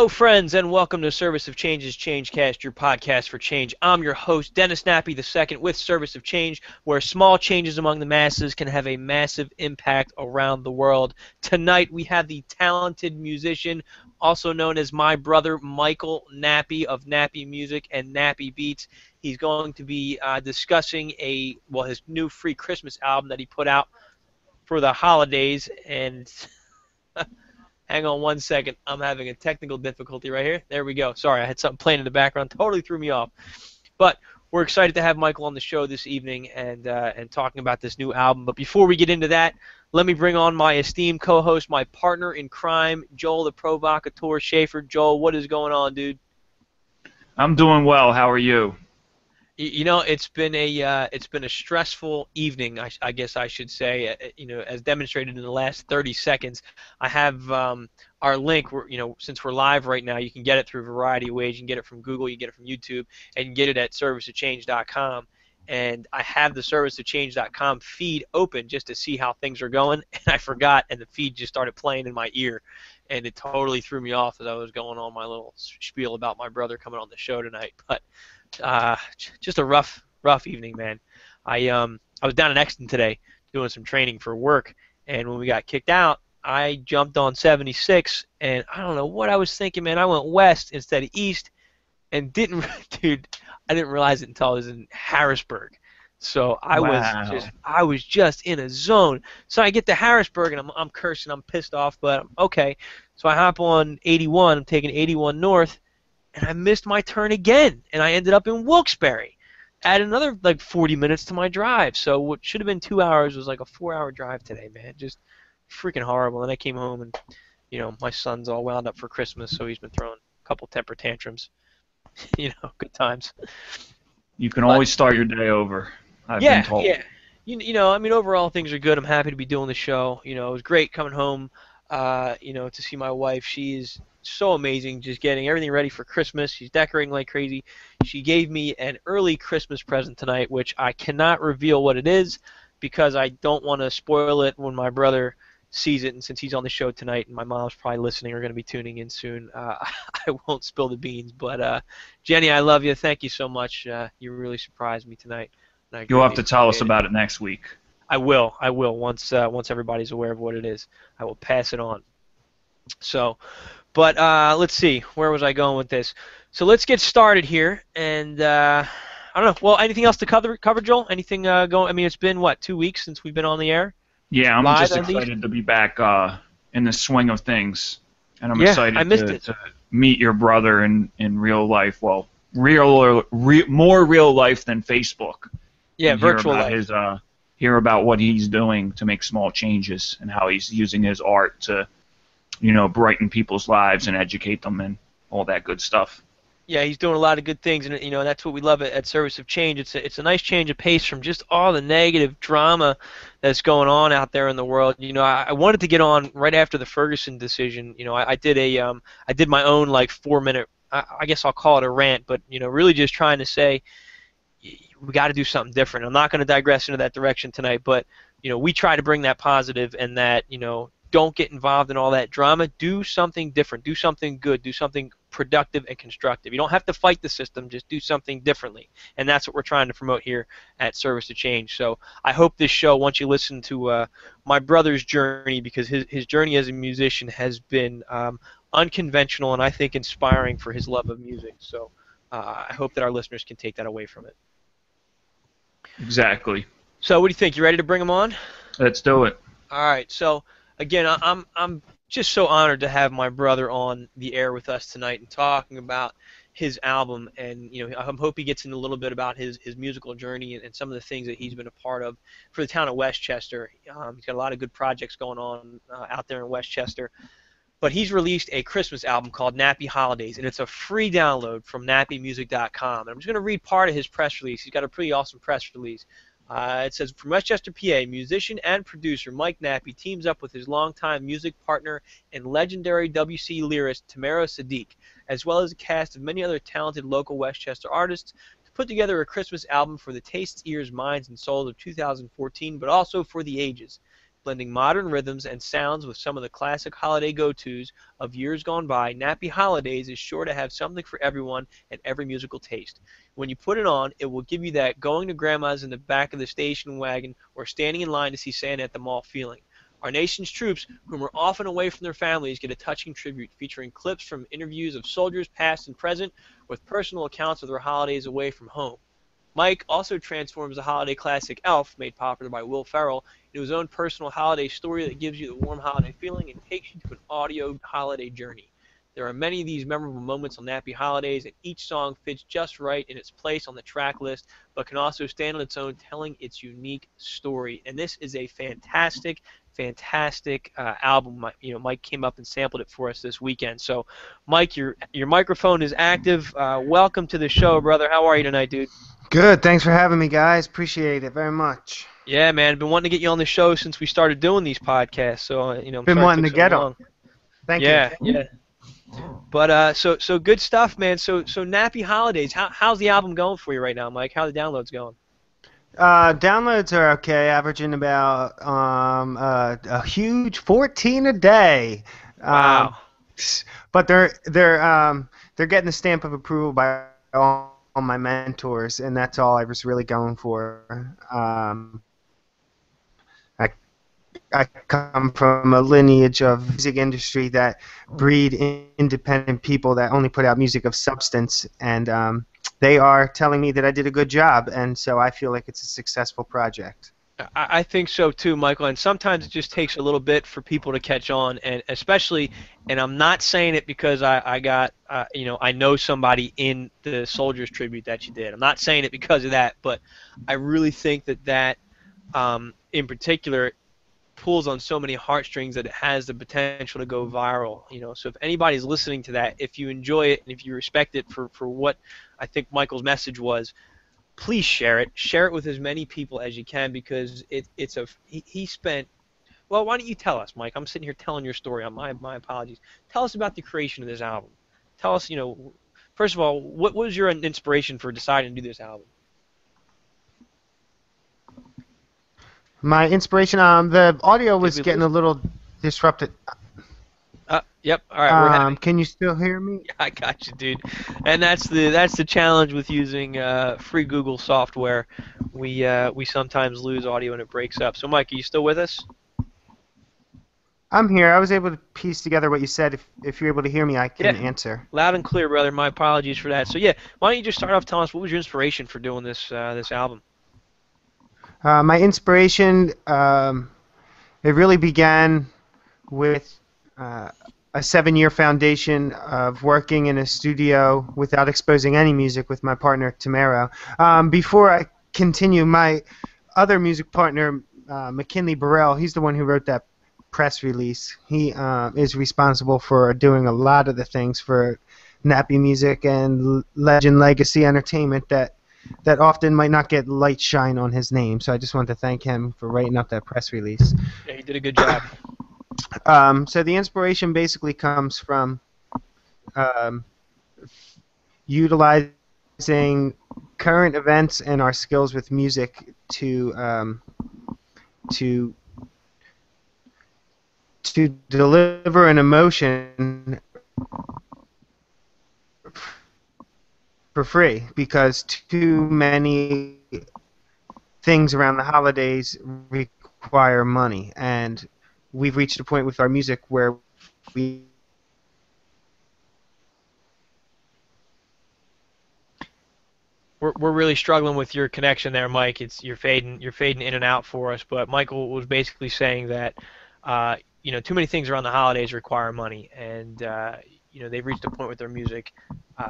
Hello, friends, and welcome to Service of Change's Changecast, your podcast for change. I'm your host, Dennis Nappi II, with Service of Change, where small changes among the masses can have a massive impact around the world. Tonight, we have the talented musician, also known as my brother, Michael Nappi of Nappi Music and Nappi Beats. He's going to be uh, discussing a well his new free Christmas album that he put out for the holidays, and Hang on one second. I'm having a technical difficulty right here. There we go. Sorry, I had something playing in the background. Totally threw me off. But we're excited to have Michael on the show this evening and uh, and talking about this new album. But before we get into that, let me bring on my esteemed co-host, my partner in crime, Joel the Provocateur Schaefer. Joel, what is going on, dude? I'm doing well. How are you? You know, it's been a uh, it's been a stressful evening. I, I, guess I should say. Uh, you know, as demonstrated in the last 30 seconds, I have um, our link. You know, since we're live right now, you can get it through a variety of ways. You can get it from Google, you can get it from YouTube, and you can get it at serviceofchange.com. And I have the serviceofchange.com feed open just to see how things are going, and I forgot, and the feed just started playing in my ear, and it totally threw me off as I was going on my little spiel about my brother coming on the show tonight. But uh, just a rough, rough evening, man. I um, I was down in Exton today doing some training for work, and when we got kicked out, I jumped on 76, and I don't know what I was thinking, man. I went west instead of east, and didn't, dude. I didn't realize it until I was in Harrisburg. So I wow. was just I was just in a zone. So I get to Harrisburg and I'm I'm cursing, I'm pissed off, but okay. So I hop on 81, I'm taking 81 north, and I missed my turn again, and I ended up in Wilkes-Barre. Add another like 40 minutes to my drive, so what should have been two hours was like a four-hour drive today, man. Just freaking horrible. And I came home, and you know my son's all wound up for Christmas, so he's been throwing a couple temper tantrums. you know, good times. You can but, always start your day over. I've yeah, been told. yeah. You, you know, I mean, overall things are good. I'm happy to be doing the show. You know, it was great coming home. Uh, you know, to see my wife. She's so amazing, just getting everything ready for Christmas. She's decorating like crazy. She gave me an early Christmas present tonight, which I cannot reveal what it is because I don't want to spoil it when my brother sees it. And since he's on the show tonight, and my mom's probably listening or going to be tuning in soon, uh, I won't spill the beans. But uh, Jenny, I love you. Thank you so much. Uh, you really surprised me tonight. You'll have to tell us about it next week. I will. I will. Once uh, once everybody's aware of what it is, I will pass it on. So, but uh, let's see, where was I going with this? So let's get started here, and uh, I don't know. Well, anything else to cover, cover Joel? Anything uh, going? I mean, it's been what two weeks since we've been on the air. Yeah, I'm Live, just excited to be back uh, in the swing of things, and I'm yeah, excited to, to meet your brother in in real life. Well, real, re, more real life than Facebook. Yeah, virtual Hear life. His, uh, hear about what he's doing to make small changes and how he's using his art to you know, brighten people's lives and educate them and all that good stuff. Yeah, he's doing a lot of good things, and you know that's what we love at, at Service of Change. It's a, it's a nice change of pace from just all the negative drama that's going on out there in the world. You know, I, I wanted to get on right after the Ferguson decision. You know, I, I did a um, I did my own like four minute, I, I guess I'll call it a rant, but you know, really just trying to say we got to do something different. I'm not going to digress into that direction tonight, but you know, we try to bring that positive and that you know don't get involved in all that drama. Do something different. Do something good. Do something productive and constructive. You don't have to fight the system. Just do something differently. And that's what we're trying to promote here at Service to Change. So I hope this show, once you listen to uh, my brother's journey, because his, his journey as a musician has been um, unconventional and I think inspiring for his love of music. So uh, I hope that our listeners can take that away from it. Exactly. So what do you think? You ready to bring him on? Let's do it. All right. So again, I'm I'm just so honored to have my brother on the air with us tonight and talking about his album and you know I hope he gets in a little bit about his, his musical journey and, and some of the things that he's been a part of for the town of West Chester. Um, he's got a lot of good projects going on uh, out there in West Chester. But he's released a Christmas album called Nappi Holidays, and it's a free download from nappimusic.com. And I'm just going to read part of his press release. He's got a pretty awesome press release. Uh, it says from West Chester, PA, musician and producer Mike Nappi teams up with his longtime music partner and legendary WC lyrist Tamara Sadiq, as well as a cast of many other talented local West Chester artists, to put together a Christmas album for the tastes, ears, minds, and souls of 2014, but also for the ages. Blending modern rhythms and sounds with some of the classic holiday go-tos of years gone by, Nappi Holidays is sure to have something for everyone and every musical taste. When you put it on, it will give you that going to grandma's in the back of the station wagon or standing in line to see Santa at the mall feeling. Our nation's troops, whom are often away from their families, get a touching tribute featuring clips from interviews of soldiers past and present with personal accounts of their holidays away from home. Mike also transforms the holiday classic Elf, made popular by Will Ferrell, into his own personal holiday story that gives you the warm holiday feeling and takes you to an audio holiday journey. There are many of these memorable moments on Nappi Holidays, and each song fits just right in its place on the track list, but can also stand on its own, telling its unique story. And this is a fantastic, fantastic uh, album. You know, Mike came up and sampled it for us this weekend. So, Mike, your your microphone is active. Uh, welcome to the show, brother. How are you tonight, dude? Good. Thanks for having me, guys. Appreciate it very much. Yeah, man. Been wanting to get you on the show since we started doing these podcasts. So uh, you know, I'm been wanting to so get long. on. Thank yeah, you. Yeah, yeah. But uh, so so good stuff, man. So so Nappi Holidays. How how's the album going for you right now, Mike? How the downloads going? Uh, downloads are okay, averaging about um uh, a huge 14 a day. Wow. Um, but they're they're um they're getting the stamp of approval by all all my mentors, and that's all I was really going for. Um, I I come from a lineage of music industry that breed independent people that only put out music of substance, and um, they are telling me that I did a good job, and so I feel like it's a successful project. I think so too, Michael. And sometimes it just takes a little bit for people to catch on, and especially, and I'm not saying it because I, I got, uh, you know, I know somebody in the Soldiers tribute that you did. I'm not saying it because of that, but I really think that that, um, in particular, pulls on so many heartstrings that it has the potential to go viral. You know, so if anybody's listening to that, if you enjoy it and if you respect it for for what I think Michael's message was, please share it. Share it with as many people as you can because it, it's a he, he spent. Well, why don't you tell us, Mike? I'm sitting here telling your story. On my my apologies. Tell us about the creation of this album. Tell us, you know, first of all, what was your inspiration for deciding to do this album? My inspiration, um, the audio was getting a little disrupted. Uh, yep. All right. Um, can you still hear me? Yeah, I got you, dude. And that's the that's the challenge with using uh, free Google software. We uh, we sometimes lose audio and it breaks up. So, Mike, are you still with us? I'm here. I was able to piece together what you said. If if you're able to hear me, I can yeah. answer. Loud and clear, brother. My apologies for that. So yeah, why don't you just start off telling us what was your inspiration for doing this uh, this album? Uh, my inspiration, um, it really began with uh, a seven-year foundation of working in a studio without exposing any music with my partner Tamero. Um, before I continue, my other music partner, uh, McKinley Burrell, he's the one who wrote that press release. He uh, is responsible for doing a lot of the things for Nappi Music and Legend Legacy Entertainment that that often might not get light shine on his name. So I just want to thank him for writing up that press release. Yeah, he did a good job. Um, so the inspiration basically comes from um, utilizing current events and our skills with music to um, to to deliver an emotion for free because too many things around the holidays require money. And we've reached a point with our music where we we're, we're really struggling with your connection there, Mike. It's you're fading you're fading in and out for us. But Michael was basically saying that uh, you know too many things around the holidays require money, and uh, you know they've reached a point with their music.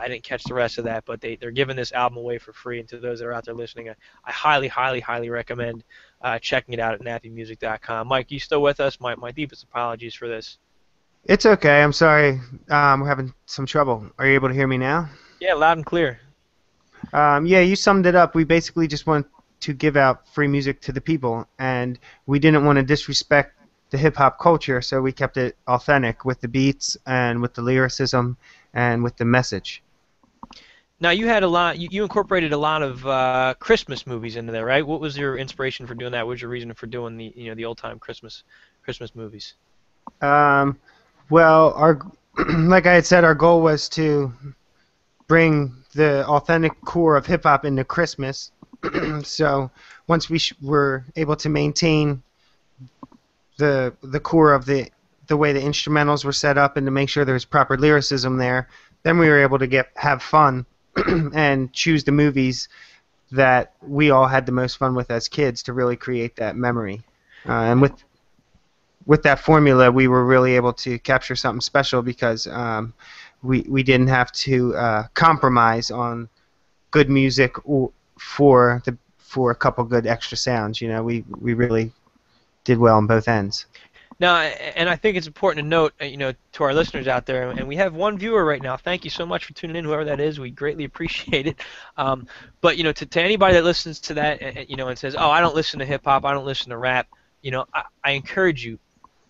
I didn't catch the rest of that, but they they're giving this album away for free. And to those that are out there listening, I, I highly, highly, highly recommend uh, checking it out at nappimusic.com. Mike, you still with us? My my deepest apologies for this. It's okay. I'm sorry. Um, we're having some trouble. Are you able to hear me now? Yeah, loud and clear. Um, yeah, you summed it up. We basically just want to give out free music to the people, and we didn't want to disrespect the hip hop culture, so we kept it authentic with the beats and with the lyricism and with the message. Now you had a lot. You, you incorporated a lot of uh, Christmas movies into there, right? What was your inspiration for doing that? What was your reason for doing the you know the old time Christmas Christmas movies? Um, well, our like I had said, our goal was to bring the authentic core of hip hop into Christmas. so once we sh- were able to maintain the the core of the the way the instrumentals were set up and to make sure there was proper lyricism there, then we were able to get have fun and choose the movies that we all had the most fun with as kids to really create that memory. Uh, and with with that formula, we were really able to capture something special because um, we we didn't have to uh, compromise on good music for the for a couple good extra sounds. You know, we we really did well on both ends. Now, and I think it's important to note, uh, you know, to our listeners out there, and we have one viewer right now. Thank you so much for tuning in, whoever that is. We greatly appreciate it. Um, but you know, to, to anybody that listens to that, you know, and says, "Oh, I don't listen to hip hop, I don't listen to rap," you know, I, I encourage you,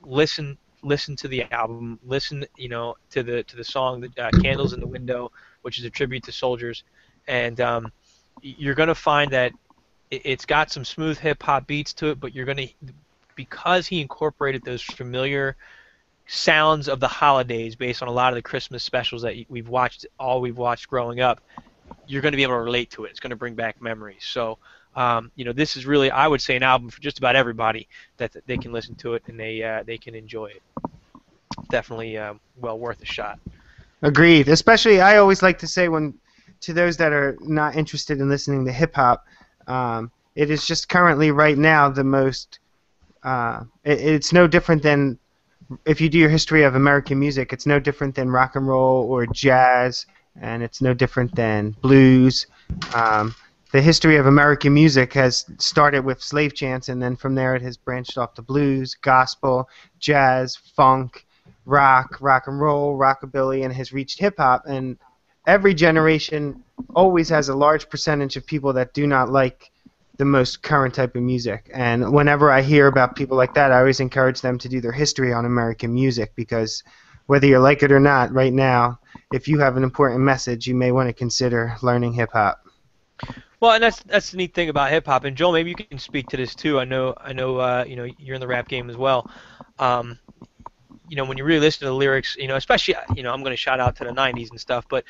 listen, listen to the album, listen, you know, to the to the song, uh, "Candles in the Window," which is a tribute to soldiers, and um, you're gonna find that it's got some smooth hip hop beats to it, but you're gonna because he incorporated those familiar sounds of the holidays based on a lot of the Christmas specials that we've watched, all we've watched growing up, you're going to be able to relate to it. It's going to bring back memories. So, um, you know, this is really, I would say, an album for just about everybody that, they can listen to it and they uh, they can enjoy it. Definitely, uh, well worth a shot. Agreed. Especially, I always like to say when to those that are not interested in listening to hip hop, um, it is just currently right now the most uh, it, it's no different than if you do your history of American music. It's no different than rock and roll or jazz, and it's no different than blues. Um, the history of American music has started with slave chants, and then from there it has branched off to blues, gospel, jazz, funk, rock, rock and roll, rockabilly, and has reached hip hop. And every generation always has a large percentage of people that do not like the most current type of music. And whenever I hear about people like that, I always encourage them to do their history on American music because whether you like it or not, right now, if you have an important message, you may want to consider learning hip hop. Well, and that's that's the neat thing about hip hop. And Joel, maybe you can speak to this too. I know I know uh, you know you're in the rap game as well. Um, you know when you really listen to the lyrics, you know especially you know I'm going to shout out to the '90s and stuff, but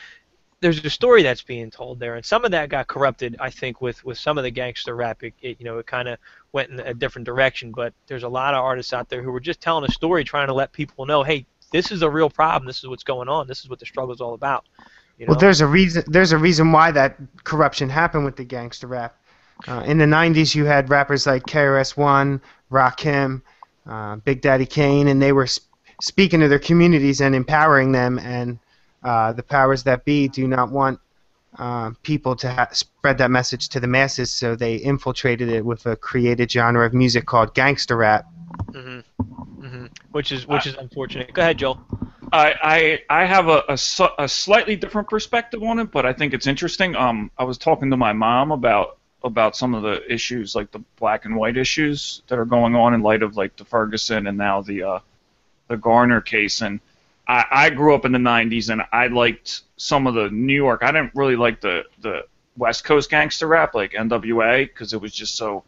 there's a story that's being told there, and some of that got corrupted, I think, with with some of the gangster rap. It, it you know, it kind of went in a different direction. But there's a lot of artists out there who were just telling a story, trying to let people know, hey, this is a real problem. This is what's going on. This is what the struggle is all about. You know? Well, there's a reason. There's a reason why that corruption happened with the gangster rap. Uh, in the '90s, you had rappers like KRS-One, Rakim, uh, Big Daddy Kane, and they were sp- speaking to their communities and empowering them and uh, the powers that be do not want uh, people to ha- spread that message to the masses, so they infiltrated it with a created genre of music called gangster rap. Mm-hmm. Mm-hmm. Which is which is unfortunate. Go ahead, Joel. I I, I have a, a, a, slightly different perspective on it, but I think it's interesting. Um, I was talking to my mom about about some of the issues, like the black and white issues that are going on in light of like the Ferguson and now the uh, the Garner case, and I, I grew up in the '90s, and I liked some of the New York. I didn't really like the the West Coast gangster rap like NWA because it was just so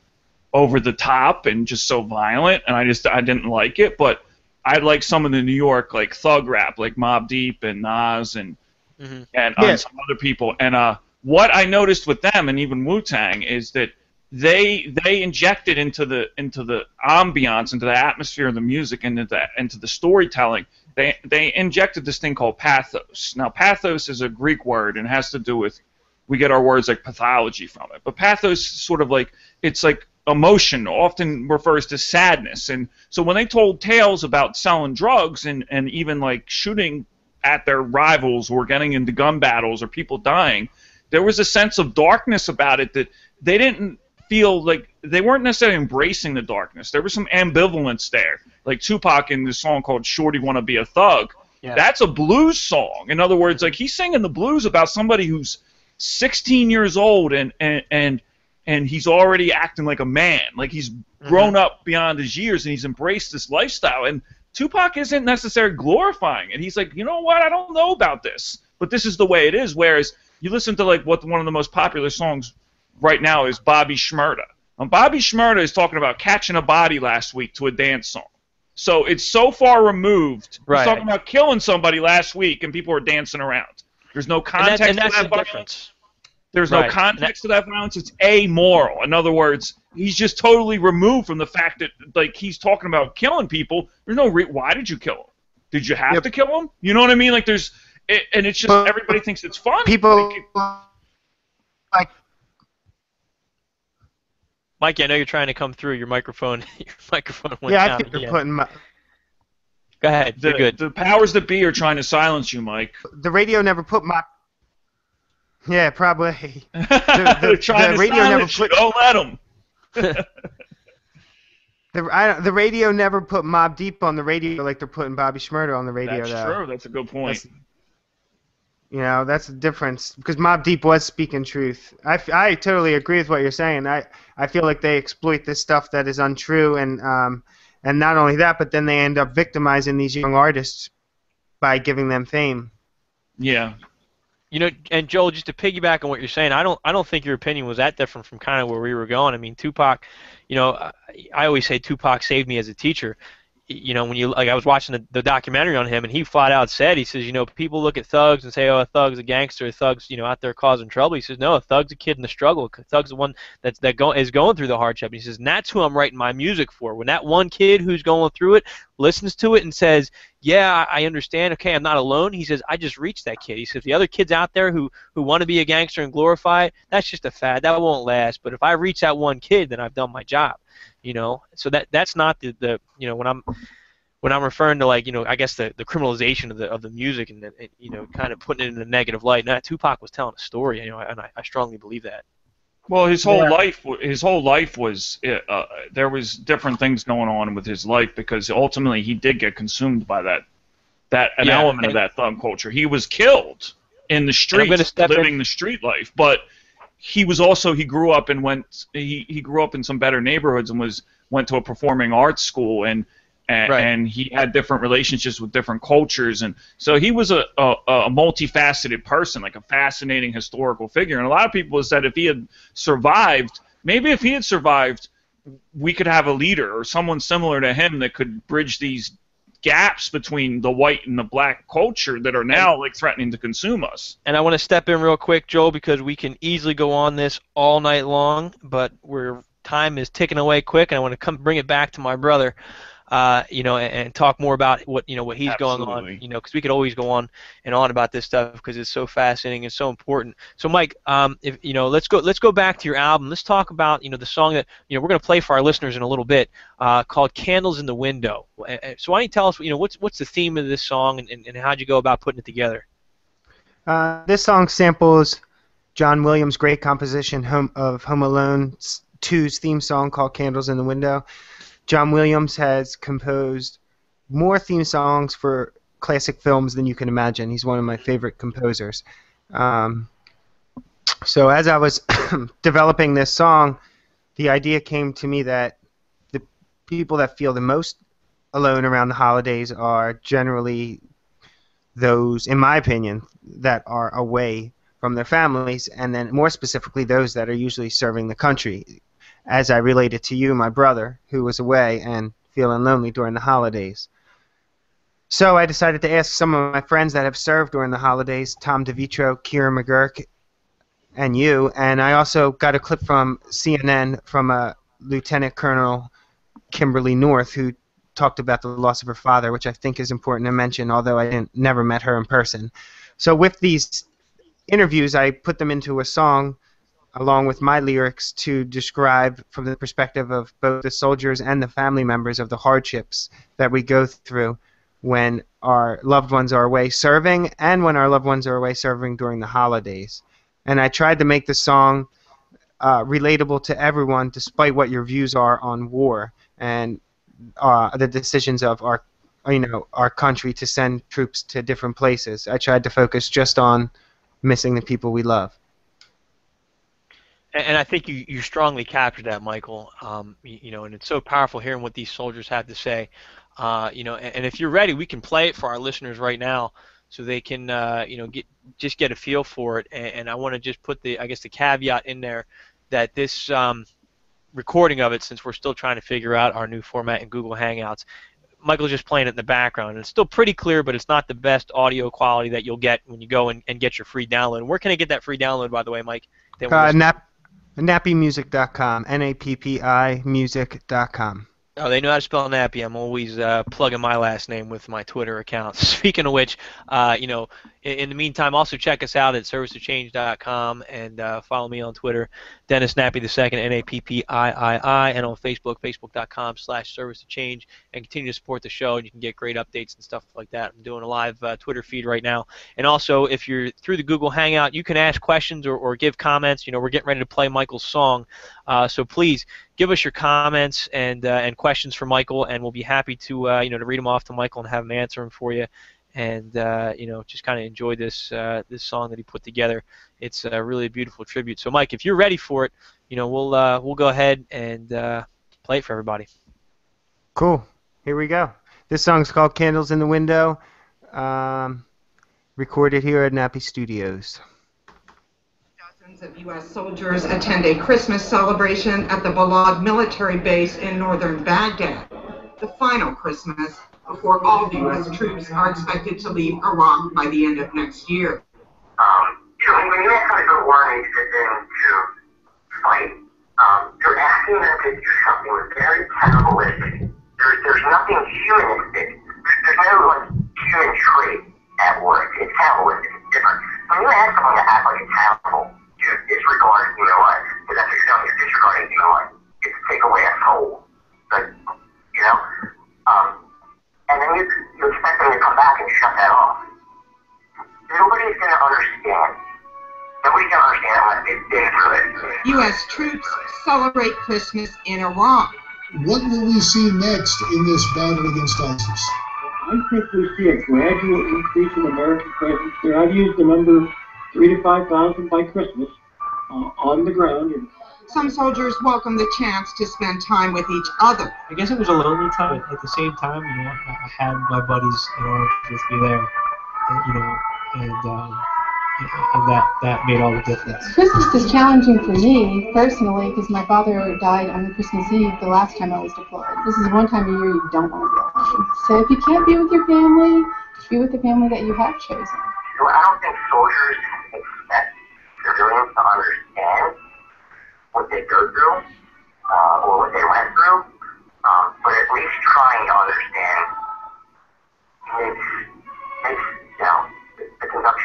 over the top and just so violent, and I just I didn't like it. But I like some of the New York like thug rap, like Mobb Deep and Nas and mm-hmm. and yeah. some other people. And uh, what I noticed with them and even Wu Tang is that they they injected into the into the ambiance, into the atmosphere of the music, and into the, into the storytelling they they injected this thing called pathos. Now, pathos is a Greek word and has to do with we get our words like pathology from it. But pathos is sort of like it's like emotion often refers to sadness. And so when they told tales about selling drugs and, and even like shooting at their rivals or getting into gun battles or people dying, there was a sense of darkness about it that they didn't feel like they weren't necessarily embracing the darkness. There was some ambivalence there. Like Tupac in this song called "Shorty Wanna Be a Thug." Yeah. That's a blues song. In other words, like he's singing the blues about somebody who's 16 years old and and and and he's already acting like a man. Like he's mm-hmm. grown up beyond his years and he's embraced this lifestyle. And Tupac isn't necessarily glorifying it. He's like, you know what? I don't know about this, but this is the way it is. Whereas You listen to like what one of the most popular songs right now is Bobby Shmurda. And Bobby Shmurda is talking about catching a body last week to a dance song. So it's so far removed. Right. He's talking about killing somebody last week, and people are dancing around. There's no context and that, and to that violence. Difference. There's right. no context that, to that violence. It's amoral. In other words, he's just totally removed from the fact that like he's talking about killing people. There's no re- why did you kill him? Did you have yep. to kill him? You know what I mean? Like there's it, and it's just everybody thinks it's fun. People like, like Mikey, I know you're trying to come through. Your microphone, your microphone went yeah, down. Yeah, I think they're putting my, Go ahead. The, You're good. The powers that be are trying to silence you, Mike. The radio never put my. Yeah, probably. The, the, the radio never put. You. Don't let them. the, I, the radio never put Mobb Deep on the radio like they're putting Bobby Shmurda on the radio. That's though. true. That's a good point. That's, you know, that's the difference because Mobb Deep was speaking truth. I, I totally agree with what you're saying. I, I feel like they exploit this stuff that is untrue and um, and not only that, but then they end up victimizing these young artists by giving them fame. Yeah. You know, and Joel, just to piggyback on what you're saying, I don't, I don't think your opinion was that different from kind of where we were going. I mean, Tupac, you know, I always say Tupac saved me as a teacher you know, when you like, I was watching the, the documentary on him, and he flat out said, he says, you know, people look at thugs and say, oh, a thug's a gangster, a thug's, you know, out there causing trouble. He says, no, a thug's a kid in the struggle. A thug's the one that's that go, is going through the hardship. And he says, and that's who I'm writing my music for. When that one kid who's going through it listens to it and says, yeah, I understand. Okay, I'm not alone. He says, I just reached that kid. He says, the other kids out there who who want to be a gangster and glorify it, that's just a fad. That won't last. But if I reach that one kid, then I've done my job. You know, so that that's not the the you know when I'm when I'm referring to like you know I guess the, the criminalization of the of the music and, the, you know kind of putting it in a negative light. Now Tupac was telling a story, you know, and I, I strongly believe that. Well, his whole yeah. life, his whole life was uh, there was different things going on with his life because ultimately he did get consumed by that that an yeah, element of that thug culture. He was killed in the streets, living in. the street life, but he was also he grew up and went he, he grew up in some better neighborhoods and was went to a performing arts school and and, right. and, he had different relationships with different cultures, and so he was a, a, a, multifaceted person, like a fascinating historical figure. And a lot of people said if he had survived, maybe if he had survived, we could have a leader or someone similar to him that could bridge these gaps between the white and the black culture that are now like threatening to consume us. And I want to step in real quick, Joel, because we can easily go on this all night long, but we're time is ticking away quick, and I want to come bring it back to my brother uh, you know, and, and, talk more about what you know what he's Absolutely. going on, you know, because we could always go on and on about this stuff because it's so fascinating and so important. So, Mike, um, if you know, let's go let's go back to your album. Let's talk about you know the song that you know we're going to play for our listeners in a little bit, uh, called "Candles in the Window." So, why don't you tell us, you know, what's what's the theme of this song and, and, and how'd you go about putting it together? Uh, this song samples John Williams' great composition home, of Home Alone 2's theme song called "Candles in the Window." John Williams has composed more theme songs for classic films than you can imagine. He's one of my favorite composers. Um, so as I was developing this song, the idea came to me that the people that feel the most alone around the holidays are generally those, in my opinion, that are away from their families, and then more specifically those that are usually serving the country as I related to you, my brother, who was away and feeling lonely during the holidays. So I decided to ask some of my friends that have served during the holidays, Tom DeVitro, Kieran McGurk, and you, and I also got a clip from CNN from a uh, Lieutenant Colonel Kimberly North who talked about the loss of her father, which I think is important to mention, although I didn't, never met her in person. So with these interviews, I put them into a song along with my lyrics to describe from the perspective of both the soldiers and the family members of the hardships that we go through when our loved ones are away serving and when our loved ones are away serving during the holidays. And I tried to make the song uh, relatable to everyone despite what your views are on war and uh, the decisions of our you know our country to send troops to different places. I tried to focus just on missing the people we love and I think you, you strongly captured that, Michael. Um, you, you, know, and it's so powerful hearing what these soldiers have to say. Uh, you know, and, and, if you're ready, we can play it for our listeners right now. so they can uh, you know get just get a feel for it. And, and I want to just put the I guess the caveat in there that this um, recording of it, since we're still trying to figure out our new format in Google Hangouts, Michael's just playing it in the background. And it's still pretty clear, but it's not the best audio quality that you'll get when you go and, and get your free download. Where can I get that free download, by the way, Mike? Uh, nap, nappimusic.com. N-A-P-P-I music.com. Oh, they know how to spell Nappi. I'm always uh, plugging my last name with my Twitter account. Speaking of which, uh, you know, in, in, the meantime, also check us out at serviceofchange.com and uh, follow me on Twitter, Dennis Nappi the second, N-A-P-P-I-I-I, and on Facebook, facebook.com slash service to change, and continue to support the show. And you can get great updates and stuff like that. I'm doing a live uh, Twitter feed right now. And also, if you're through the Google Hangout, you can ask questions or, or give comments. You know, we're getting ready to play Michael's song, uh, so please give us your comments and uh, and questions for Michael, and we'll be happy to uh, you know to read them off to Michael and have him answer them for you and uh, you know just kind of enjoy this uh, this song that he put together. It's a really beautiful tribute. So Mike, if you're ready for it, you know we'll uh, we'll go ahead and uh, play it for everybody. Cool. Here we go. This song's called "Candles in the Window." Um, recorded here at Nappi Studios. Dozens of U.S. soldiers attend a Christmas celebration at the Balad military base in northern Baghdad. The final Christmas before all U.S. troops are expected to leave Iraq by the end of next year. Um, you know, when you ask somebody to sit in to fight, um, you're asking them to do something very cannibalistic. There's, there's nothing humanistic. There's, there's no like human trait at work. It's cannibalistic. It's different. When you ask someone to act like a cannibal, you disregard human life, because that's what you're doing. You're disregarding human life. It's take away a soul. But, you know, um, and then you, you expect them to come back and shut that off. Nobody's going to understand. Nobody's going to understand unless they've been through it. U.S. troops celebrate Christmas in Iraq. What will we see next in this battle against ISIS? I think we see a gradual increase in American presence there. I've used the number three to five thousand by Christmas uh, on the ground in some soldiers welcome the chance to spend time with each other. I guess it was a lonely time, but at the same time, you know, I had my buddies in order with me there, and, you know, and um, and that that made all the difference. Christmas is challenging for me personally because my father died on Christmas Eve the last time I was deployed. This is one time a year you don't want to be alone. So if you can't be with your family, be with the family that you have chosen. So I don't think soldiers expect civilians to understand what they go through uh, or what they went through, um, but at least trying to understand makes, makes uh.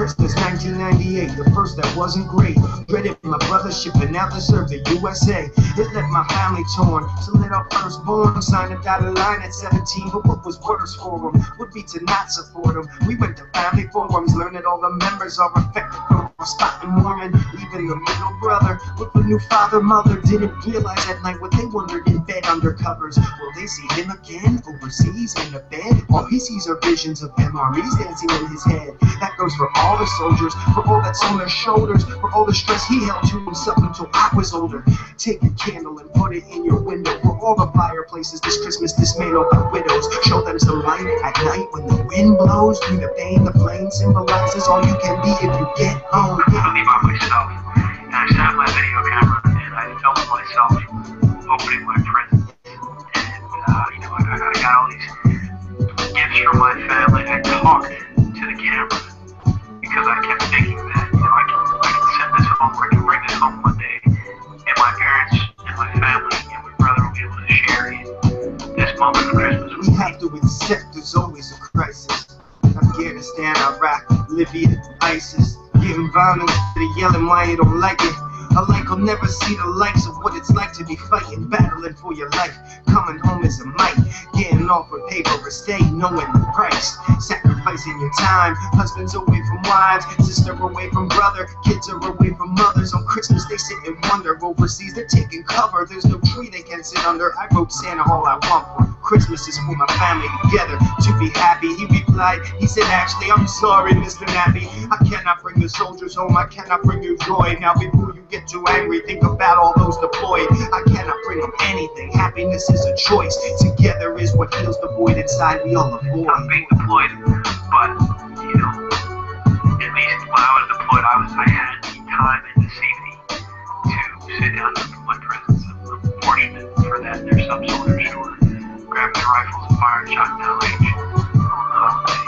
Christmas 1998, the first that wasn't great. Dreaded my brother shipping out to serve the USA. It left my family torn. To let our firstborn sign a dotted line at 17. But what was worse for him would be to not support him. We went to family forums, that all the members are affected from spot and Mormon. Even the middle brother with the new father mother didn't realize at night what they wondered in bed under covers. Will they see him again overseas in a bed? All he sees are visions of MREs dancing in his head. That goes for all the soldiers, for all that's on their shoulders, for all the stress he held to himself until I was older. Take a candle and put it in your window all the fireplaces this Christmas dismantled by widows. Show them some light at night when the wind blows through the pain, The flame symbolizes all you can be if you get home. I by myself, yelling why you don't like it. A like I'll never see the likes of what it's like to be fighting, battling for your life. Coming home is a might, getting off with paper or stay knowing the price. Sacrificing your time, husbands away from wives, sister away from brother, kids are away from mothers. On Christmas they sit and wonder, overseas they're taking cover. There's no tree they can sit under. I wrote Santa all I want for Christmas is for my family together to be happy. He replied, he said, actually, I'm sorry, Mr. Nappi. I cannot bring the soldiers home. I cannot bring you joy. Now before you get too angry, think about all those deployed. I cannot bring them anything. Happiness is a choice. Together is what heals the void inside we all avoid. I'm being deployed, but you know, at least when I was deployed, I was I had time and the safety to sit down and my presence. I'm fortunate for that. There's some soldiers who are grabbing their rifles and firing shotgun range on the holiday.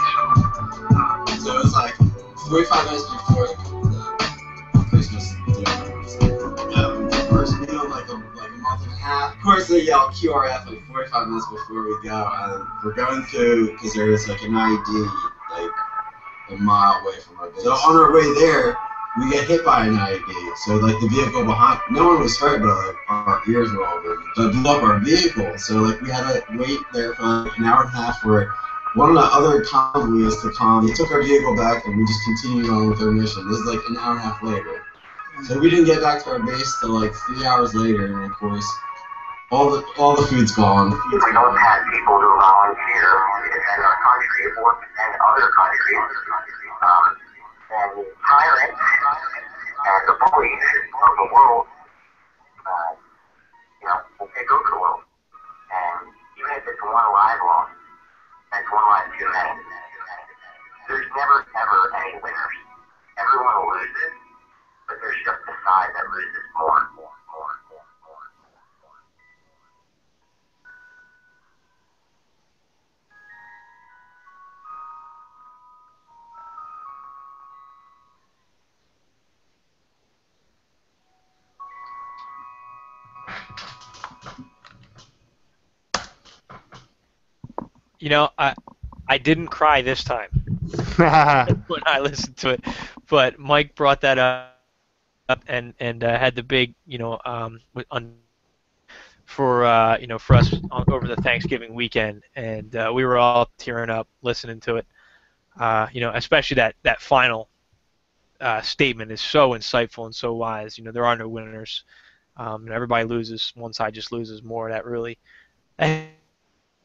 So, uh, so it was like 45 minutes before the Christmas dinner. Um, the first meal, like a, like a month and a half. Of course, they yell QRF like 45 minutes before we go. And we're going through, because there was like an ID like a mile away from our base. So on our way there, we get hit by an IED. So like the vehicle behind, no one was hurt, but like our ears were all burning. It blew up our vehicle. So like we had to wait there for like an hour and a half for one of the other convoys to come. They took our vehicle back and we just continued on with our mission. This is like an hour and a half later. So we didn't get back to our base till like three hours later, and of course, all the all the food's gone. We don't have people who volunteer to defend our country or defend other countries. Um, and tyrants and the bullies of the world, uh, you know, will take over the world. And even if it's one live lost, that's one life too many. There's never, ever any winners. Everyone loses, but there's just the side that loses more and more. You know, I I didn't cry this time when I listened to it, but Mike brought that up and and uh, had the big you know um, on for uh, you know for us on, over the Thanksgiving weekend, and uh, we were all tearing up listening to it. Uh, you know, especially that that final uh, statement is so insightful and so wise. You know, there are no winners, um, and everybody loses. One side just loses more. That really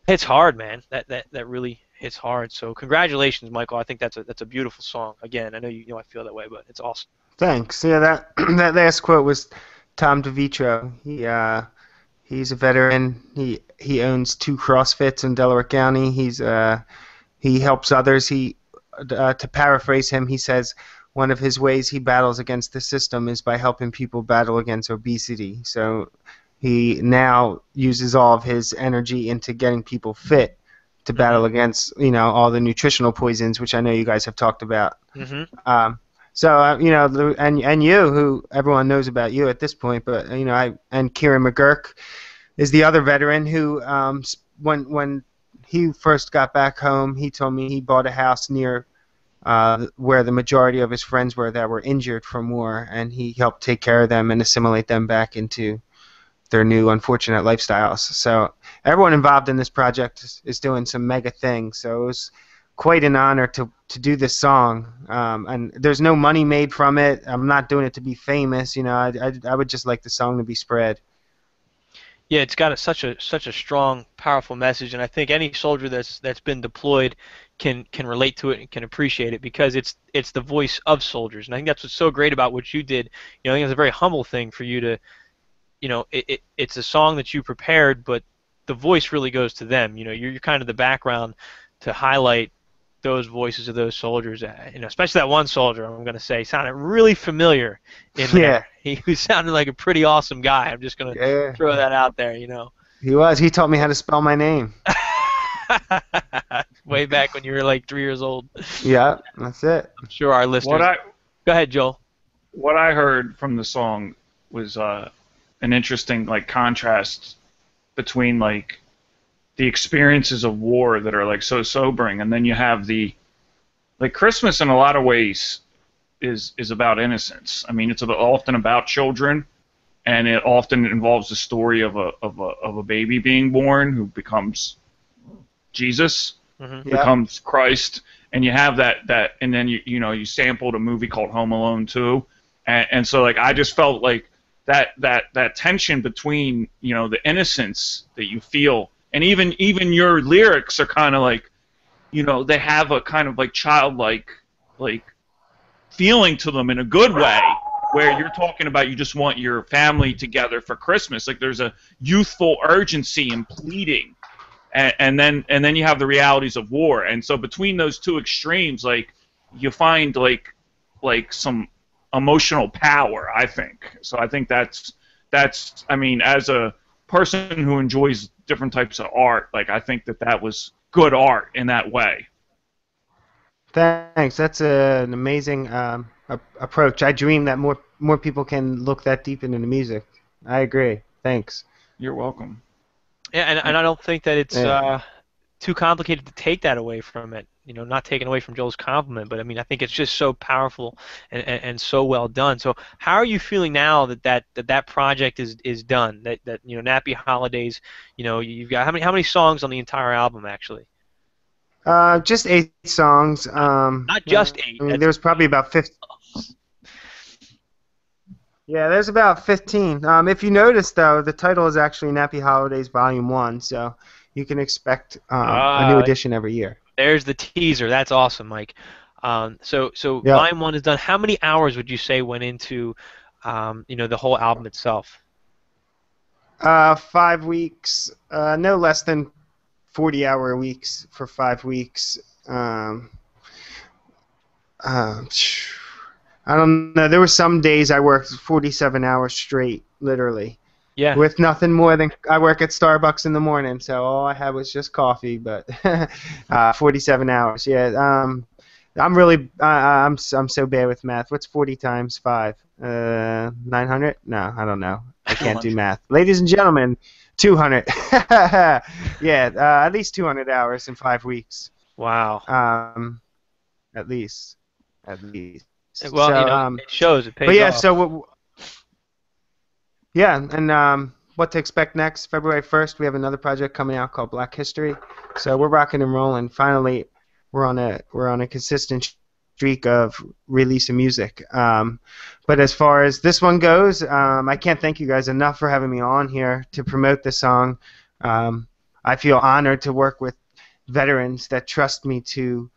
hits hard, man. That that that really hits hard. So congratulations, Michael. I think that's a that's a beautiful song. Again, I know you, know I feel that way, but it's awesome. Thanks. Yeah, that that last quote was Tom DeVitro. He uh he's a veteran. He he owns two CrossFits in Delaware County. He's uh he helps others. He uh, to paraphrase him, he says one of his ways he battles against the system is by helping people battle against obesity. So he now uses all of his energy into getting people fit to mm-hmm. battle against you know all the nutritional poisons, which I know you guys have talked about. Mm-hmm. Um, so uh, you know, and and you, who everyone knows about you at this point, but you know, I and Kieran McGurk is the other veteran who, um, when when he first got back home, he told me he bought a house near uh, where the majority of his friends were that were injured from war, and he helped take care of them and assimilate them back into their new unfortunate lifestyles. So everyone involved in this project is, doing some mega things. So it was quite an honor to to do this song. Um, and there's no money made from it. I'm not doing it to be famous. You know, I, I, I would just like the song to be spread. Yeah, it's got a, such a such a strong, powerful message, and I think any soldier that's that's been deployed can can relate to it and can appreciate it because it's it's the voice of soldiers, and I think that's what's so great about what you did. You know, I think it's a very humble thing for you to you know, it, it, it's a song that you prepared, but the voice really goes to them. You know, you're, you're kind of the background to highlight those voices of those soldiers. Uh, you know, especially that one soldier. I'm going to say sounded really familiar in there. Yeah. He sounded like a pretty awesome guy. I'm just going to yeah. throw that out there. You know. He was. He taught me how to spell my name. Way back when you were like three years old. Yeah, that's it. I'm sure our listeners. What I, Go ahead, Joel. What I heard from the song was uh, an interesting like contrast between like the experiences of war that are like so sobering, and then you have the like Christmas in a lot of ways is is about innocence. I mean, it's about, often about children, and it often involves the story of a of a of a baby being born who becomes Jesus, mm-hmm. becomes yeah. Christ, and you have that that, and then you you know you sampled a movie called Home Alone 2, and, and so like I just felt like that that that tension between you know the innocence that you feel and even even your lyrics are kind of like you know they have a kind of like childlike like feeling to them in a good way where you're talking about you just want your family together for Christmas. Like there's a youthful urgency and pleading, and, and then and then you have the realities of war. And so between those two extremes, like you find like like some emotional power. I think so. I think that's that's. I mean, as a person who enjoys different types of art, like I think that that was good art in that way. Thanks. That's a, an amazing um, a, approach. I dream that more more people can look that deep into the music. I agree. Thanks. You're welcome. Yeah, and, and I don't think that it's yeah. uh, too complicated to take that away from it. You know, not taken away from Joel's compliment, but I mean, I think it's just so powerful and, and, and so well done. So, how are you feeling now that that, that, that project is, is done? That, that you know, Nappi Holidays. You know, you've got how many how many songs on the entire album actually? Uh, just eight songs. Um, Not just eight. I mean, there's probably about 15. Yeah, there's about 15. Um, if you notice, though, the title is actually Nappi Holidays Volume 1, so you can expect um, uh, a new edition every year. There's the teaser. That's awesome, Mike. Um, so, so yep. Volume 1 is done. How many hours would you say went into, um, you know, the whole album itself? Uh, five weeks. Uh, no less than 40 hour weeks for five weeks. Um, uh, I don't know. There were some days I worked 47 hours straight, literally. Yeah. With nothing more than I work at Starbucks in the morning, so all I had was just coffee. But uh, 47 hours, yeah. Um, I'm really, uh, I'm, I'm so bad with math. What's 40 times five? Uh, 900? No, I don't know. I can't do math. Ladies and gentlemen, 200. yeah, uh, at least 200 hours in five weeks. Wow. Um, at least, at least. Well, so, you know, um, it shows. It pays But yeah, off. so yeah, and um, what to expect next? February 1st, we have another project coming out called Black History. So we're rocking and rolling. Finally, we're on a we're on a consistent streak of release of music. Um, but as far as this one goes, um, I can't thank you guys enough for having me on here to promote the song. Um, I feel honored to work with veterans that trust me to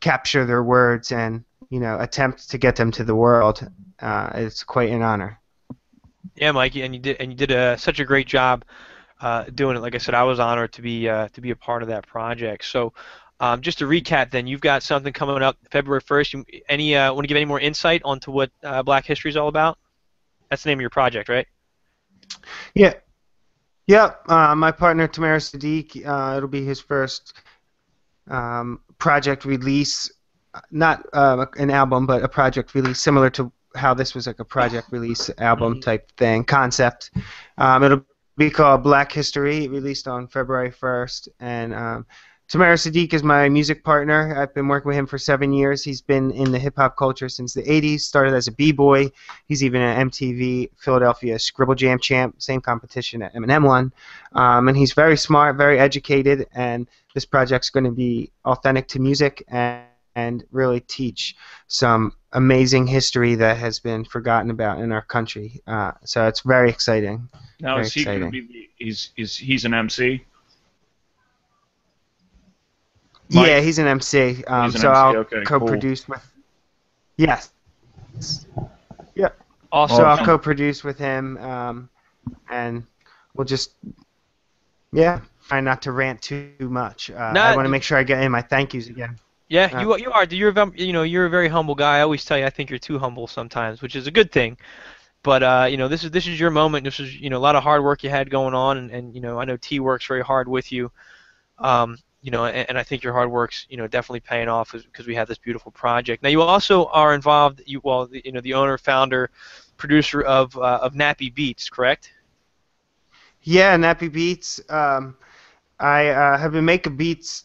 capture their words and you know attempt to get them to the world. Uh, it's quite an honor. Yeah, Mikey, and you did and you did a, such a great job uh, doing it. Like I said, I was honored to be uh, to be a part of that project. So, um, just to recap, then you've got something coming up February 1st. Any uh, want to give any more insight onto what uh, Black History is all about? That's the name of your project, right? Yeah. Yep. Uh, my partner Tamara Sadiq. Uh, it'll be his first um, project release, not uh, an album, but a project release similar to how this was like a project release album mm-hmm. type thing concept. Um, it'll be called Black History, released on February 1st, and um, Tamara Sadiq is my music partner. I've been working with him for seven years. He's been in the hip hop culture since the 80s, started as a b boy. He's even an MTV Philadelphia Scribble Jam champ, same competition that Eminem won. Um, and he's very smart, very educated, and this project's going to be authentic to music and, and really teach some amazing history that has been forgotten about in our country. Uh, so it's very exciting. Now, very is he going to be, he's, he's, he's an MC? Mike? Yeah, he's an MC. Um, he's an so MC. I'll okay, co-produce cool. with. Yes. Yep. Awesome. I'll co-produce with him, um, and we'll just, yeah, try not to rant too much. Uh, I want to make sure I get in my thank yous again. Yeah, uh, you you are. You're you know you're a very humble guy. I always tell you I think you're too humble sometimes, which is a good thing. But uh, you know this is this is your moment. This is you know a lot of hard work you had going on, and, and you know I know T works very hard with you. Um, you know, and, and, I think your hard work's, you know, definitely paying off because we have this beautiful project. Now, you also are involved, you well, the, you know, the owner, founder, producer of uh, of Nappi Beats, correct? Yeah, Nappi Beats. Um, I uh, have been making beats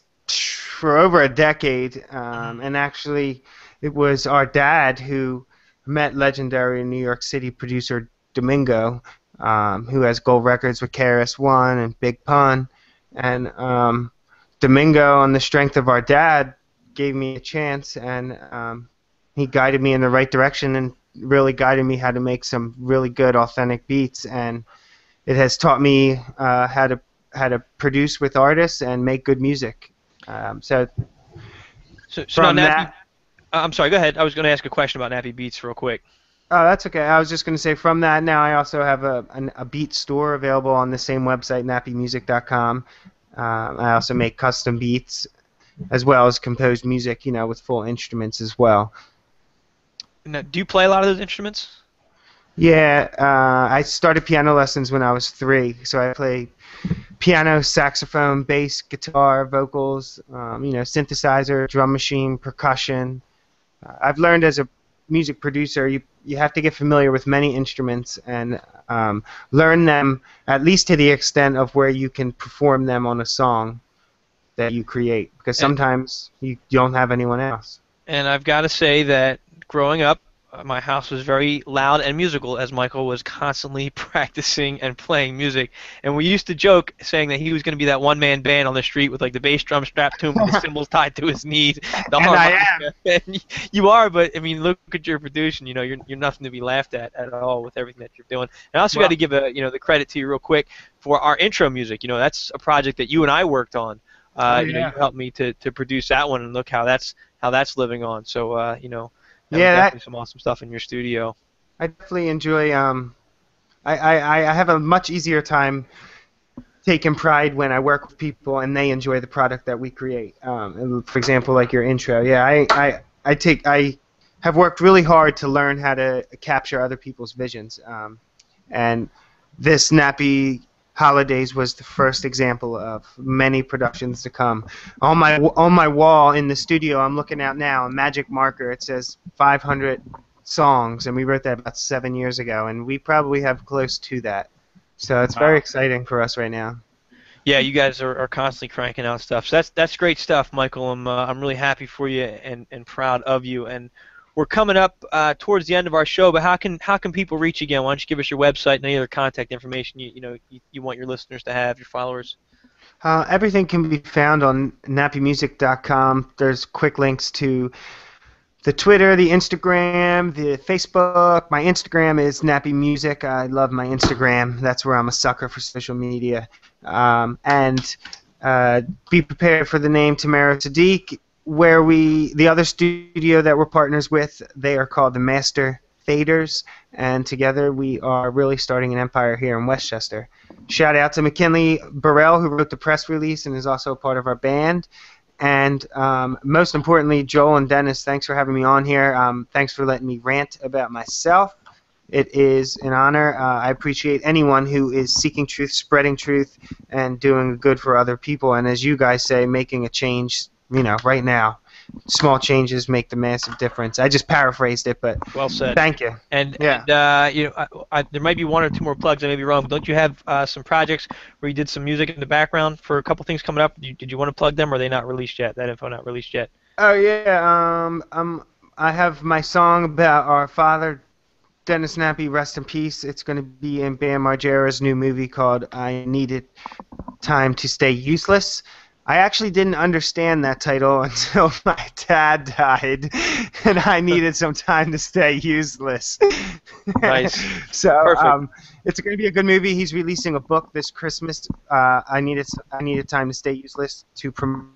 for over a decade, um, and actually, it was our dad who met legendary New York City producer Domingo, um, who has gold records with KRS One and Big Pun, and um, Domingo, on the strength of our dad, gave me a chance, and um, he guided me in the right direction and really guided me how to make some really good, authentic beats. And it has taught me uh, how to how to produce with artists and make good music. Um, so, so, so from that, uh, I'm sorry. Go ahead. I was going to ask a question about Nappi Beats real quick. Oh, that's okay. I was just going to say from that now I also have a, an, a beat store available on the same website, nappimusic.com. Uh, I also make custom beats as well as composed music, you know, with full instruments as well. Now, do you play a lot of those instruments? Yeah, uh, I started piano lessons when I was three, so I play piano, saxophone, bass, guitar, vocals, um, you know, synthesizer, drum machine, percussion. Uh, I've learned as a music producer, you you have to get familiar with many instruments and um, learn them at least to the extent of where you can perform them on a song that you create, because sometimes you don't have anyone else. And I've got to say that growing up, my house was very loud and musical as Michael was constantly practicing and playing music. And we used to joke saying that he was going to be that one man band on the street with like the bass drum strapped to him and the cymbals tied to his knees. The and I am. you are, but I mean, look at your production. You know, you're you're nothing to be laughed at at all with everything that you're doing. And I also well, got to give a you know the credit to you real quick for our intro music. You know, that's a project that you and I worked on. Uh, oh, yeah. You know, you helped me to, to produce that one, and look how that's how that's living on. So uh, you know, yeah, definitely that, some awesome stuff in your studio. I definitely enjoy. Um, I, I I have a much easier time taking pride when I work with people and they enjoy the product that we create. Um, for example, like your intro. Yeah, I, I I take I have worked really hard to learn how to capture other people's visions. Um, and this Nappi Holidays was the first example of many productions to come. On my on my wall in the studio, I'm looking at now a magic marker. It says 500 songs, and we wrote that about seven years ago, and we probably have close to that. So it's very exciting for us right now. Yeah, you guys are, are constantly cranking out stuff. So that's that's great stuff, Michael. I'm uh, I'm really happy for you and, and proud of you. And we're coming up uh, towards the end of our show, but how can how can people reach you again? Why don't you give us your website and any other contact information you you know you, you want your listeners to have, your followers? Uh, everything can be found on nappimusic.com. There's quick links to the Twitter, the Instagram, the Facebook. My Instagram is Nappi Music. I love my Instagram. That's where I'm a sucker for social media. Um, and uh, be prepared for the name Tamara Sadiq where we the other studio that we're partners with, they are called the Master Faders, and together we are really starting an empire here in West Chester. Shout out to McKinley Burrell who wrote the press release and is also a part of our band. And um, most importantly, Joel and Dennis, thanks for having me on here. Um, thanks for letting me rant about myself. It is an honor. Uh, I appreciate anyone who is seeking truth, spreading truth, and doing good for other people. And as you guys say, making a change you know, right now. Small changes make the massive difference. I just paraphrased it, but well said. Thank you. And, yeah. and uh, you know, I, I, there might be one or two more plugs. I may be wrong. But don't you have uh, some projects where you did some music in the background for a couple things coming up? Did you, did you want to plug them, or are they not released yet? That info not released yet? Oh yeah. Um. Um. I have my song about our father, Dennis Nappi, rest in peace. It's going to be in Bam Margera's new movie called I Needed Time to Stay Useless. I actually didn't understand that title until my dad died, and I needed some time to stay useless. Nice. so um, it's going to be a good movie. He's releasing a book this Christmas. Uh, I needed I needed time to stay useless to promote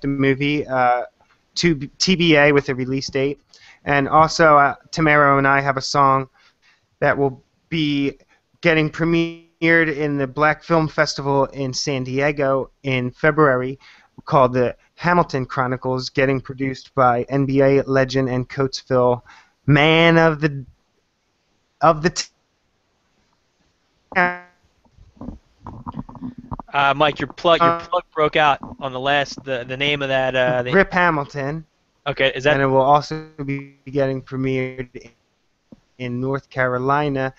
the movie uh, to TBA with a release date, and also uh, Tamara and I have a song that will be getting premiered premiered in the Black Film Festival in San Diego in February called the Hamilton Chronicles, getting produced by NBA legend and Coatesville man of the of the t- uh, Mike, your plug your uh, plug broke out on the last the the name of that uh, the, Rip Hamilton. Okay, is that? And it will also be getting premiered in North Carolina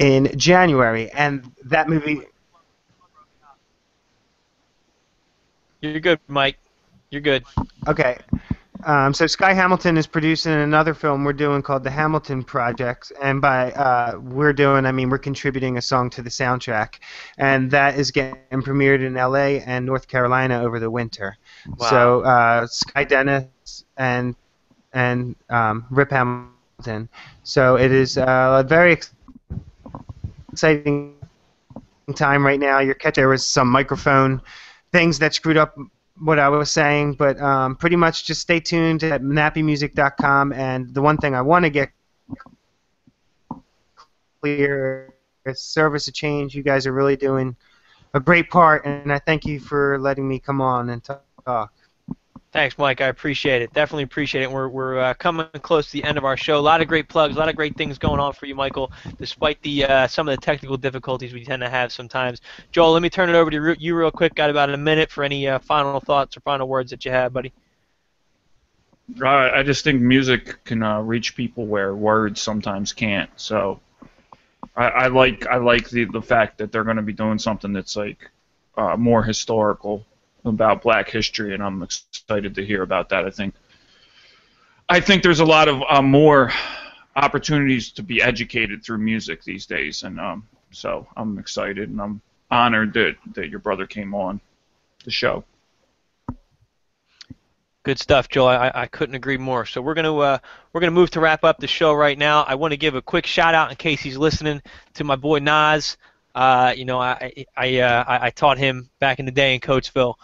in January, and that movie. You're good, Mike. You're good. Okay. Um, so Sky Hamilton is producing another film we're doing called The Hamilton Project, and by uh, we're doing, I mean we're contributing a song to the soundtrack, and that is getting premiered in L.A. and North Carolina over the winter. Wow. So uh, Sky Dennis and and um, Rip Hamilton. So it is uh, very exciting time right now. Your catch there was some microphone things that screwed up what I was saying, but um, pretty much just stay tuned at nappimusic.com. And the one thing I want to get clear. It's service of change. You guys are really doing a great part, and I thank you for letting me come on and talk. Thanks, Mike. I appreciate it. Definitely appreciate it. We're, we're uh, coming close to the end of our show. A lot of great plugs, a lot of great things going on for you, Michael, despite the uh, some of the technical difficulties we tend to have sometimes. Joel, let me turn it over to you real quick. Got about a minute for any uh, final thoughts or final words that you have, buddy. Uh, I just think music can uh, reach people where words sometimes can't. So I, I like I like the the fact that they're going to be doing something that's like uh, more historical about Black history, and I'm excited to hear about that. I think I think there's a lot of uh, more opportunities to be educated through music these days, and um, so I'm excited and I'm honored that that your brother came on the show. Good stuff, Joel. I, I couldn't agree more. So we're gonna uh, we're gonna move to wrap up the show right now. I want to give a quick shout out in case he's listening to my boy Nas. Uh, you know, I I, uh, I taught him back in the day in Coatesville,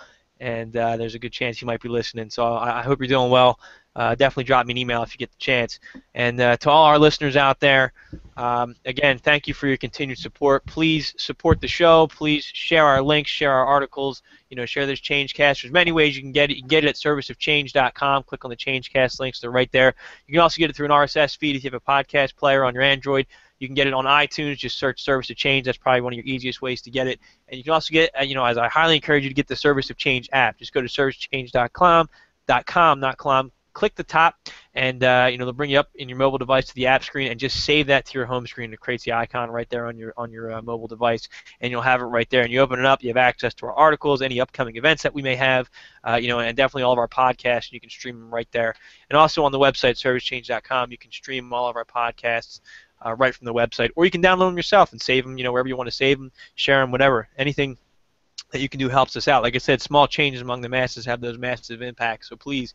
and uh, there's a good chance he might be listening. So I, I hope you're doing well. Uh, definitely drop me an email if you get the chance. And uh, to all our listeners out there, um, again, thank you for your continued support. Please support the show. Please share our links, share our articles. You know, share this ChangeCast. There's many ways you can get it. You can get it at serviceofchange.com. Click on the ChangeCast links; they're right there. You can also get it through an RSS feed if you have a podcast player on your Android. You can get it on iTunes. Just search Service of Change. That's probably one of your easiest ways to get it. And you can also get, uh, you know, as I highly encourage you to get the Service of Change app. Just go to servicechange.com, .com, not .com. Click the top, and uh, you know they'll bring you up in your mobile device to the app screen, and just save that to your home screen. It creates the icon right there on your on your uh, mobile device, and you'll have it right there. And you open it up, you have access to our articles, any upcoming events that we may have, uh, you know, and definitely all of our podcasts. You can stream them right there, and also on the website servicechange.com, you can stream all of our podcasts uh, right from the website, or you can download them yourself and save them, you know, wherever you want to save them, share them, whatever. Anything that you can do helps us out. Like I said, small changes among the masses have those massive impacts. So please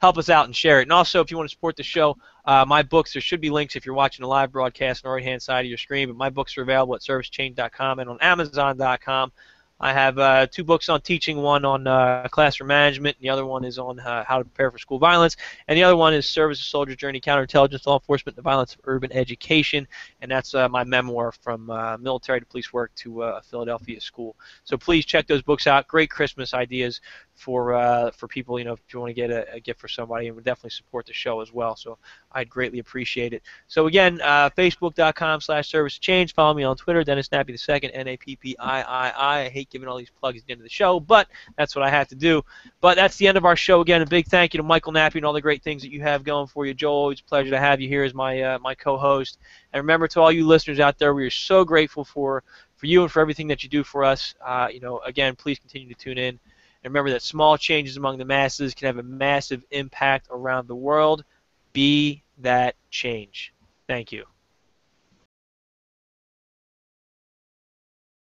help us out and share it. And also, if you want to support the show, uh, my books, there should be links if you're watching a live broadcast on the right hand side of your screen, but my books are available at servicechange.com and on amazon.com. I have uh, two books on teaching, one on uh, classroom management, and the other one is on uh, how to prepare for school violence, and the other one is Service of Soldiers Journey, Counterintelligence, Law Enforcement, and the Violence of Urban Education, and that's uh, my memoir from uh, military to police work to uh, Philadelphia school. So please check those books out. Great Christmas ideas for uh, for people. You know, if you want to get a, a, gift for somebody, and would definitely support the show as well. So I'd greatly appreciate it. So again, uh, Facebook.com/slash Service Change. Follow me on Twitter, Dennis Nappi the second, N-A-P-P-I-I-I. I hate giving all these plugs at the end of the show, but that's what I have to do. But that's the end of our show. Again, a big thank you to Michael Nappi and all the great things that you have going for you, Joel. It's a pleasure to have you here as my uh, my co-host. And remember, to all you listeners out there, we are so grateful for for you and for everything that you do for us. Uh, you know, again, please continue to tune in. And remember that small changes among the masses can have a massive impact around the world. Be that change. Thank you.